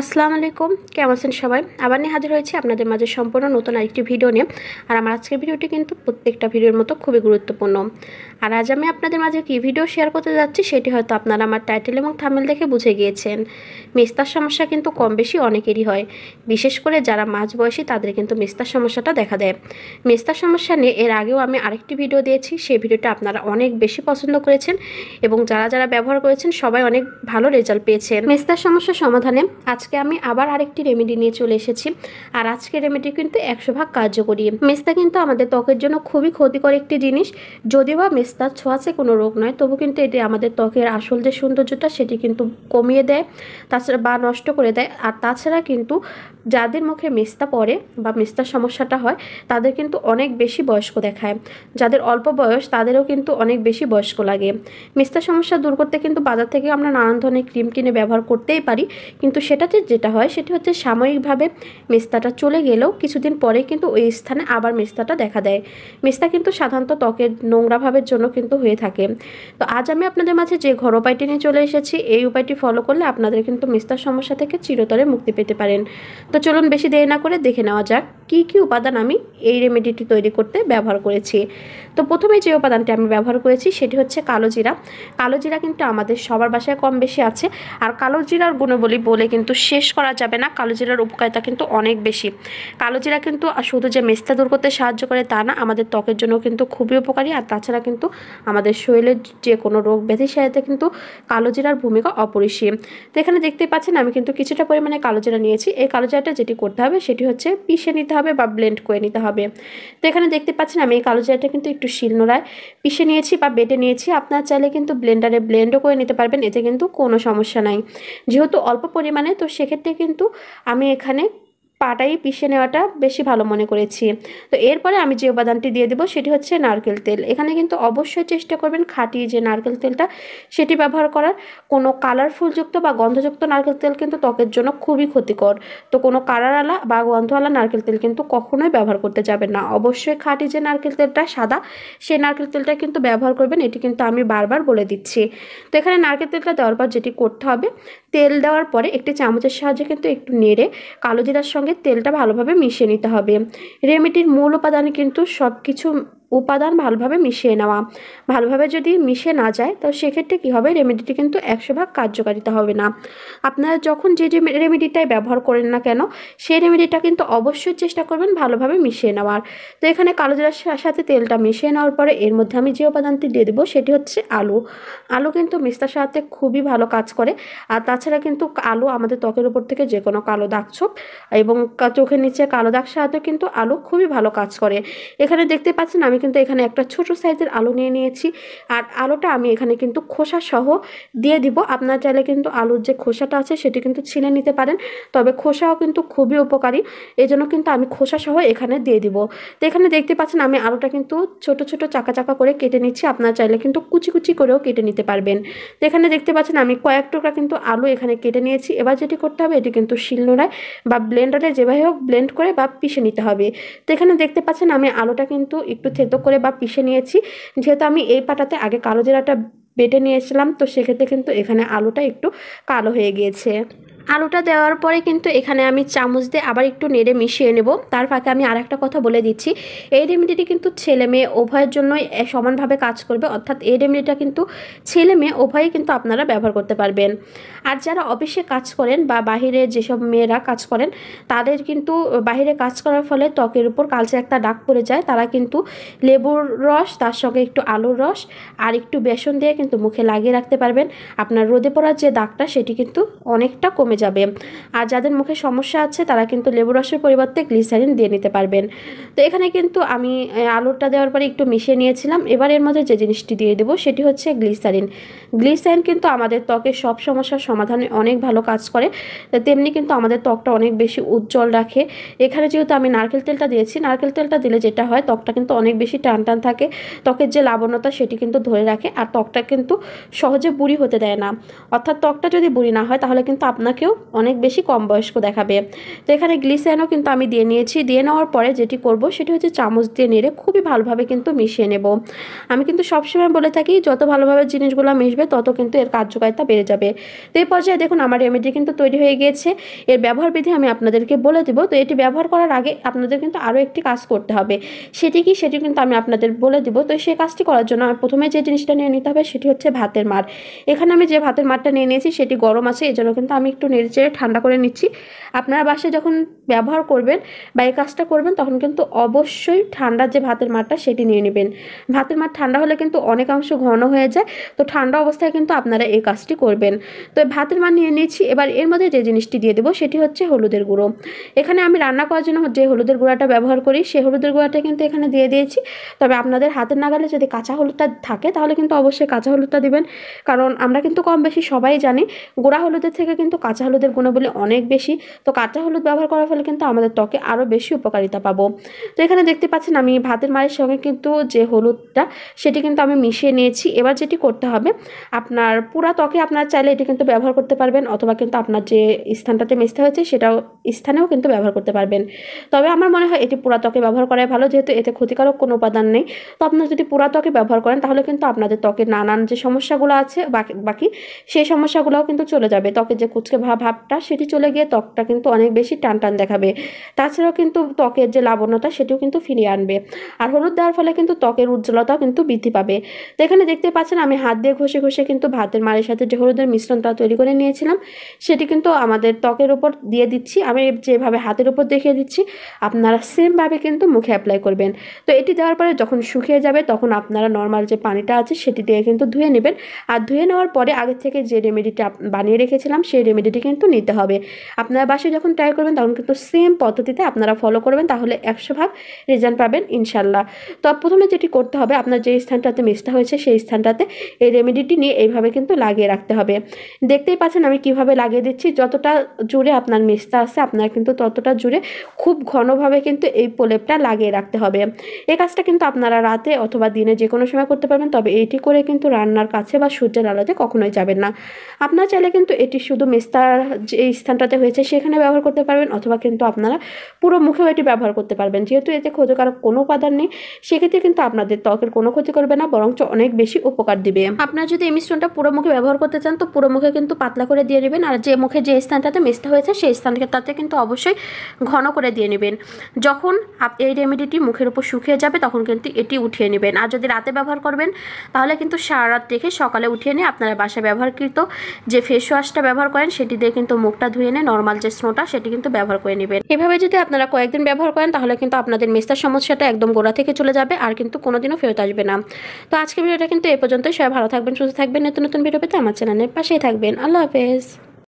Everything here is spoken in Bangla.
আসসালামু আলাইকুম। কেমন আছেন সবাই? আবার নিয়ে হাজির হয়েছি আপনাদের মাঝে সম্পূর্ণ নতুন আরেকটি ভিডিও নিয়ে। আর আমার আজকের ভিডিওটি কিন্তু প্রত্যেকটা ভিডিওর মতো খুবই গুরুত্বপূর্ণ। আর আজ আমি আপনাদের মাঝে কী ভিডিও শেয়ার করতে যাচ্ছি সেটি হয়তো আপনারা আমার টাইটেল এবং থামেল দেখে বুঝে গিয়েছেন। মেস্তার সমস্যা কিন্তু কম বেশি অনেকেরই হয়। বিশেষ করে যারা মাঝ বয়সী তাদের কিন্তু মেস্তার সমস্যাটা দেখা দেয়। মেস্তার সমস্যা নিয়ে এর আগেও আমি আরেকটি ভিডিও দিয়েছি, সেই ভিডিওটা আপনারা অনেক বেশি পছন্দ করেছেন এবং যারা যারা ব্যবহার করেছেন সবাই অনেক ভালো রেজাল্ট পেয়েছেন। মেস্তার সমস্যা সমাধানে আজকে আমি আবার আরেকটি রেমেডি নিয়ে চলে এসেছি আর আজকে রেমেডি কিন্তু একশো ভাগ কার্যকরী। মেস্তা কিন্তু আমাদের ত্বকের জন্য খুবই ক্ষতিকর একটি জিনিস। যদিও বা মেস্তার ছোঁয়াচে কোনো রোগ নয়। তবু কিন্তু এটি আমাদের ত্বকের আসল যে সৌন্দর্যটা, সেটি কিন্তু কমিয়ে দেয়, তাছাড়া বা নষ্ট করে দেয়। আর তাছাড়া কিন্তু যাদের মুখে মেস্তা পড়ে বা মেস্তার সমস্যাটা হয়, তাদের কিন্তু অনেক বেশি বয়স্ক দেখায়। যাদের অল্প বয়স, তাদেরও কিন্তু অনেক বেশি বয়স্ক লাগে। মেস্তার সমস্যা দূর করতে কিন্তু বাজার থেকে আমরা নানান ধরনের ক্রিম কিনে ব্যবহার করতেই পারি। কিন্তু সেটাতে যেটা হয়, সেটি হচ্ছে সাময়িকভাবে মেস্তাটা চলে গেলেও কিছুদিন পরে কিন্তু ওই স্থানে আবার মেস্তাটা দেখা দেয়। মেস্তা কিন্তু সাধারণত ত্বকের নোংরা ভাবের জন্য কিন্তু হয়ে থাকে। তো আজ আমি আপনাদের মাঝে যে ঘর উপায়টি নিয়ে চলে এসেছি, এই উপায়টি ফলো করলে আপনাদের কিন্তু মেস্তার সমস্যা থেকে চিরতরে মুক্তি পেতে পারেন। তো চলুন বেশি দেরি না করে দেখে নেওয়া যাক, কি কি উপাদান আমি এই রেমেডিটি তৈরি করতে ব্যবহার করেছি। তো প্রথমে যে উপাদানটি আমি ব্যবহার করেছি, সেটি হচ্ছে কালো জিরা। কালো জিরা কিন্তু আমাদের সবার বাসায় কম বেশি আছে, আর কালো জিরার গুণবলী বলে কিন্তু শেষ করা যাবে না, কালো জিরার উপকারিতা কিন্তু অনেক বেশি। কালো জিরা কিন্তু শুধু যে মেস্তা দূর করতে সাহায্য করে তা না, আমাদের ত্বকের জন্য কিন্তু খুবই উপকারী, আর তাছাড়া কিন্তু আমাদের শরীরের যে কোনো রোগ ব্যাধি সারাতে কিন্তু কালো জিরার ভূমিকা অপরিসীম। তো এখানে দেখতে পাচ্ছেন, আমি কিন্তু কিছুটা পরিমাণে কালো জিরা নিয়েছি। এই কালো জিরাটা যেটি করতে হবে সেটি হচ্ছে পিষে নিতে হবে বা ব্লেন্ড করে নিতে হবে। তো এখানে দেখতে পাচ্ছেন, আমি এই কালো জিরাটা কিন্তু একটু শিলনোড়ায় পিষে নিয়েছি বা বেটে নিয়েছি। আপনার চাইলে কিন্তু ব্লেন্ডারে ব্লেন্ডও করে নিতে পারবেন, এতে কিন্তু কোনো সমস্যা নাই। যেহেতু অল্প পরিমাণে, তো সেক্ষেত্রে কিন্তু আমি এখানে পাটাই পিষে নেওয়াটা বেশি ভালো মনে করেছি। তো এরপরে আমি যে উপাদানটি দিয়ে দেবো সেটি হচ্ছে নারকেল তেল। এখানে কিন্তু অবশ্যই চেষ্টা করবেন খাঁটি যে নারকেল তেলটা, সেটি ব্যবহার করার। কোনো কালারফুলযুক্ত বা গন্ধযুক্ত নারকেল তেল কিন্তু ত্বকের জন্য খুবই ক্ষতিকর। তো কোনো কালারওয়ালা বা গন্ধওয়ালা নারকেল তেল কিন্তু কখনোই ব্যবহার করতে যাবেন না। অবশ্যই খাঁটি যে নারকেল তেলটা সাদা সেই নারকেল তেলটা কিন্তু ব্যবহার করবেন, এটি কিন্তু আমি বারবার বলে দিচ্ছি। তো এখানে নারকেল তেলটা দেওয়ার পর যেটি করতে হবে, তেল দেওয়ার পরে একটি চামচের সাহায্যে কিন্তু একটু নেড়ে কালো জিরার সঙ্গে তেলটা ভালোভাবে মিশিয়ে নিতে হবে। রেমেডির মূল উপাদান কিন্তু সব কিছু উপাদান ভালোভাবে মিশিয়ে নেওয়া। ভালোভাবে যদি মিশে না যায়, তো সেক্ষেত্রে কী হবে? রেমেডিটি কিন্তু একশো ভাগ কার্যকারিতা হবে না। আপনারা যখন যে রেমেডিটাই ব্যবহার করেন না কেন, সেই রেমেডিটা কিন্তু অবশ্যই চেষ্টা করবেন ভালোভাবে মিশিয়ে নেওয়ার। তো এখানে কালো জিরার সাথে তেলটা মিশিয়ে নেওয়ার পরে এর মধ্যে আমি যে উপাদানটি দিয়ে দেবো, সেটি হচ্ছে আলু। আলু কিন্তু মিস্তার সাথে খুবই ভালো কাজ করে। আর তাছাড়া কিন্তু আলু আমাদের ত্বকের উপর থেকে যে কোনো কালো দাগ ছোপ এবং চোখের নিচে কালো দাগ সাথে কিন্তু আলু খুবই ভালো কাজ করে। এখানে দেখতে পাচ্ছেন আমি কিন্তু এখানে একটা ছোট সাইজের আলু নিয়ে নিয়েছি। আর আলুটা আমি এখানে কিন্তু খোসা সহ দিয়ে দিব। আপনার চাইলে কিন্তু আলুর যে খোসাটা আছে সেটি কিন্তু ছিঁড়ে নিতে পারেন, তবে খোসাও কিন্তু খুবই উপকারী। এই জন্য কিন্তু আমি খোসা সহ এখানে দিয়ে দিব। তো এখানে দেখতে পাচ্ছেন আমি আলুটা কিন্তু ছোট ছোট, চাকা চাকা করে কেটে নিচ্ছি। আপনার চাইলে কিন্তু কুচি কুচি করেও কেটে নিতে পারবেন। তো এখানে দেখতে পাচ্ছেন আমি কয়েক টুকরা কিন্তু আলু এখানে কেটে নিয়েছি। এবার যেটি করতে হবে এটি কিন্তু শিলনোড়ায় বা ব্লেন্ডারে যেভাবে হোক ব্লেন্ড করে বা পিষে নিতে হবে। তো এখানে দেখতে পাচ্ছেন আমি আলুটা কিন্তু একটু থেতো করে বা পিষে নিয়েছি। যেহেতু আমি এই পাটাতে আগে কালো জিরাটা বেটে নিয়েছিলাম, তো সেক্ষেত্রে কিন্তু এখানে আলুটা একটু কালো হয়ে গিয়েছে। আলুটা দেওয়ার পরে কিন্তু এখানে আমি চামচ দিয়ে আবার একটু নেড়ে মিশিয়ে নেব। তার ফাঁকে আমি আর একটা কথা বলে দিচ্ছি। এই রেমেডিটি কিন্তু ছেলে মেয়ে উভয়ের জন্যই সমানভাবে কাজ করবে। অর্থাৎ এই রেমেডিটা কিন্তু ছেলে মেয়ে উভয়ই কিন্তু আপনারা ব্যবহার করতে পারবেন। আর যারা অফিসে কাজ করেন বা বাহিরে যেসব মেয়েরা কাজ করেন, তাদের কিন্তু বাহিরে কাজ করার ফলে ত্বকের উপর কালচে একটা দাগ পড়ে যায়। তারা কিন্তু লেবুর রস, তার সঙ্গে একটু আলুর রস আর একটু বেসন দিয়ে কিন্তু মুখে লাগিয়ে রাখতে পারবেন। আপনার রোদে পড়ার যে দাগটা, সেটি কিন্তু অনেকটা কমে কমে যাবে। আর যাদের মুখে সমস্যা আছে, তারা কিন্তু লেবু রসের পরিবর্তে গ্লিসারিন দিয়ে নিতে পারবেন। তো এখানে কিন্তু আমি আলুরটা দেওয়ার পরে একটু মিশিয়ে নিয়েছিলাম। এবার এর মধ্যে যে জিনিসটি দিয়ে দেবো, সেটি হচ্ছে গ্লিসারিন। গ্লিসারিন কিন্তু আমাদের ত্বকের সব সমস্যার সমাধানে অনেক ভালো কাজ করে। তেমনি কিন্তু আমাদের ত্বকটা অনেক বেশি উজ্জ্বল রাখে। এখানে যেহেতু আমি নারকেল তেলটা দিয়েছি, নারকেল তেলটা দিলে যেটা হয়, ত্বকটা কিন্তু অনেক বেশি টান টান থাকে। ত্বকের যে লাবণ্যতা, সেটি কিন্তু ধরে রাখে। আর ত্বকটা কিন্তু সহজে বুড়ি হতে দেয় না। অর্থাৎ ত্বকটা যদি বুড়ি না হয়, তাহলে কিন্তু আপনাকে আপনাকেও অনেক বেশি কম বয়স্ক দেখাবে। তো এখানে গ্লিসারিনও কিন্তু আমি দিয়ে নিয়েছি। দিয়ে নেওয়ার পরে যেটি করব, সেটি হচ্ছে চামচ দিয়ে নেড়ে খুবই ভালোভাবে কিন্তু মিশিয়ে নেব। আমি কিন্তু সবসময় বলে থাকি, যত ভালোভাবে জিনিসগুলো মিশবে, তত কিন্তু এর কার্যকারিতা বেড়ে যাবে। তো এই পর্যায়ে দেখুন, আমার রেমেডি কিন্তু তৈরি হয়ে গিয়েছে। এর ব্যবহার বিধি আমি আপনাদেরকে বলে দেব। তো এটি ব্যবহার করার আগে আপনাদের কিন্তু আরও একটি কাজ করতে হবে। সেটি কি, সেটি কিন্তু আমি আপনাদের বলে দিব। তো সেই কাজটি করার জন্য আমি প্রথমে যে জিনিসটা নিয়ে নিতে হবে, সেটি হচ্ছে ভাতের মার এখানে আমি যে ভাতের মারটা নিয়ে নিয়েছি, সেটি গরম আছে এই জন্য কিন্তু আমি একটু নেড়ে চেড়ে ঠান্ডা করে নিচ্ছি। আপনারা বাসায় যখন ব্যবহার করবেন বা এই কাজটা করবেন, তখন কিন্তু অবশ্যই ঠান্ডা যে ভাতের মাঠটা সেটি নিয়ে নেবেন। ভাতের মাঠ ঠান্ডা হলে কিন্তু অনেকাংশ ঘন হয়ে যায়। তো ঠান্ডা অবস্থায় কিন্তু আপনারা এই কাজটি করবেন। তো ভাতের মার নিয়ে নিয়েছি। এবার এর মধ্যে যে জিনিসটি দিয়ে দেবো, সেটি হচ্ছে হলুদের গুঁড়ো। এখানে আমি রান্না করার জন্য যে হলুদের গুঁড়াটা ব্যবহার করি সেই হলুদের গুঁড়াটা কিন্তু এখানে দিয়ে দিয়েছি। তবে আপনাদের হাতের নাগালে যদি কাঁচা হলুদটা থাকে, তাহলে কিন্তু অবশ্যই কাঁচা হলুদটা দিবেন। কারণ আমরা কিন্তু কম বেশি সবাই জানি, গোড়া হলুদের থেকে কিন্তু কাঁচা হলুদের গুণাবলী অনেক বেশি। তো কাঁচা হলুদ ব্যবহার করার ফলে কিন্তু আমাদের ত্বকে আরও বেশি উপকারিতা পাবো। তো এখানে দেখতে পাচ্ছেন আমি ভাতের মায়ের সঙ্গে কিন্তু যে হলুদটা, সেটি কিন্তু আমি মিশিয়ে নিয়েছি। এবার যেটি করতে হবে, আপনার পুরা ত্বকে আপনার চাইলে এটি কিন্তু ব্যবহার করতে পারবেন, অথবা কিন্তু আপনার যে স্থানটাতে মিশতে হয়েছে সেটাও স্থানেও কিন্তু ব্যবহার করতে পারবেন। তবে আমার মনে হয় এটি পুরা ত্বকে ব্যবহার করাই ভালো, যেহেতু এতে ক্ষতিকারক কোনো উপাদান নেই। তো আপনার যদি পুরা ত্বকে ব্যবহার করেন, তাহলে কিন্তু আপনাদের ত্বকের নানান যে সমস্যাগুলো আছে, বাকি বাকি সেই সমস্যাগুলোও কিন্তু চলে যাবে। ত্বকের যে কুচকে ভাব ভাবটা সেটি চলে গিয়ে ত্বকটা কিন্তু অনেক বেশি টান টান দেখাবে। তাছাড়াও কিন্তু ত্বকের যে লাবণ্যতা, সেটিও কিন্তু ফিরিয়ে আনবে। আর হলুদ দেওয়ার ফলে কিন্তু ত্বকের উজ্জ্বলতাও কিন্তু বৃদ্ধি পাবে। তো এখানে দেখতে পাচ্ছেন, আমি হাত দিয়ে ঘষে ঘষে কিন্তু ভাতের মারের সাথে যে হলুদের মিশ্রণটা তৈরি করে নিয়েছিলাম, সেটি কিন্তু আমাদের ত্বকের উপর দিয়ে দিচ্ছি। আমি যেভাবে হাতের উপর দেখিয়ে দিচ্ছি, আপনারা সেমভাবে কিন্তু মুখে অ্যাপ্লাই করবেন। তো এটি দেওয়ার পরে যখন শুকিয়ে যাবে, তখন আপনারা নর্মাল যে পানিটা আছে, সেটি দিয়ে কিন্তু ধুয়ে নেবেন। আর ধুয়ে নেওয়ার পরে আগের থেকে যে রেমেডিটা বানিয়ে রেখেছিলাম, সেই রেমেডিটি কিন্তু নিতে হবে। আপনারা বাসায় যখন ট্রাই করবেন, তখন কিন্তু সেম পদ্ধতিতে আপনারা ফলো করবেন, তাহলে একশো ভাগ রেজাল্ট পাবেন ইনশাল্লাহ। তো প্রথমে যেটি করতে হবে, আপনার যে স্থানটাতে মিসটা হয়েছে, সেই স্থানটাতে এই রেমেডিটি নিয়ে এইভাবে কিন্তু লাগিয়ে রাখতে হবে। দেখতেই পাচ্ছেন আমি কীভাবে লাগিয়ে দিচ্ছি, যতটা জুড়ে আপনার মিসটা আছে, আপনার কিন্তু ততটা জুড়ে খুব ঘনভাবে কিন্তু এই প্রলেপটা লাগিয়ে রাখতে হবে। এই কাজটা কিন্তু আপনারা রাতে অথবা দিনে যে কোনো সময় করতে পারবেন, তবে এটি করে কিন্তু রান্নার কাছে বা সূর্যের আলোতে কখনোই যাবেন না। আপনার চাইলে কিন্তু এটি শুধু মিস্তার যে স্থানটাতে হয়েছে, সেখানে ব্যবহার করতে পারবেন অথবা কিন্তু আপনারা পুরো মুখেও এটি ব্যবহার করতে পারবেন। যেহেতু এতে ক্ষতিকারক কোনো উপাদান নেই, সেক্ষেত্রে কিন্তু আপনাদের ত্বকের কোনো ক্ষতি করবে না, বরঞ্চ অনেক বেশি উপকার দিবে। আপনারা যদি এই মিশ্রণটা পুরো মুখে ব্যবহার করতে চান, তো পুরো মুখে কিন্তু পাতলা করে দিয়ে নেবেন। আর যে মুখে যে স্থানটাতে মিস্তা হয়েছে, সেই স্থানকে তাতে কিন্তু অবশ্যই ঘন করে দিয়ে নেবেন। যখন এই রেমেডিটি মুখের উপর শুকিয়ে যাবে, তখন কিন্তু এটি উঠিয়ে নেবেন। আর যদি রাতে ব্যবহার করবেন, তাহলে কিন্তু সারা রাত রেখে সকালে উঠিয়ে নিয়ে আপনারা বাসায় ব্যবহারকৃত যে ফেস ওয়াশটা ব্যবহার করেন, সেটি দিয়ে কিন্তু মুখটা ধুয়ে নিয়ে নর্মাল যে স্নোটা সেটি কিন্তু ব্যবহার করে নেবেন। এভাবে যদি আপনারা কয়েকদিন ব্যবহার করেন, তাহলে কিন্তু আপনাদের মেস্তার সমস্যাটা একদম গোড়া থেকে চলে যাবে আর কিন্তু কোনোদিনও ফেরত আসবে না। তো আজকে ভিডিওটা কিন্তু এ পর্যন্তই। সবাই ভালো থাকবেন, সুস্থ থাকবেন। নতুন নতুন ভিডিও পেতে আমার চ্যানেলের পাশেই থাকবেন। আল্লাহ হাফেজ।